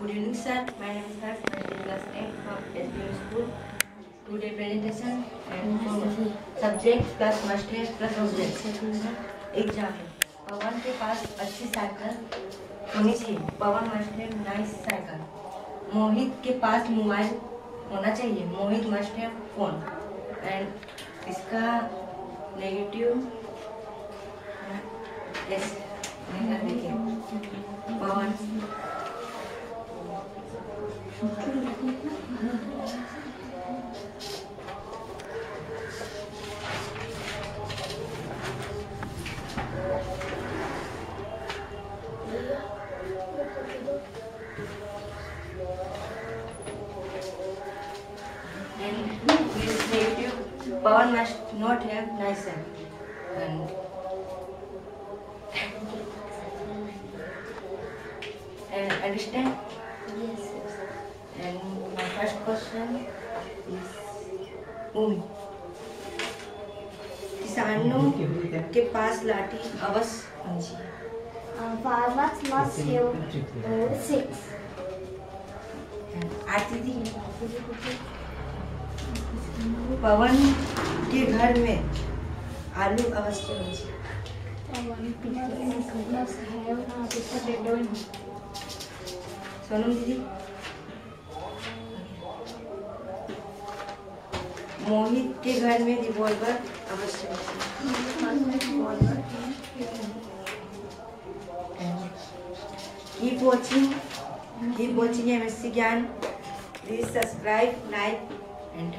Good evening sir मैं school today presentation subject plus must plus exam Pawan के पास अच्छी साइकिल होनी चाहिए Pawan master nice cycle Mohit के पास मोबाइल होना चाहिए मोहित मास्टर फ़ोन एंड इसका negative Pawan. Power must not have nice and and understand? Yes, question is किसानों के पास लाठी अवश्य पवन के घर में आलू अवश्य पहुँची दीदी मोहित के घर में रिवॉल्वर अवश्य keep watching keep watching M S C Gyan please subscribe like and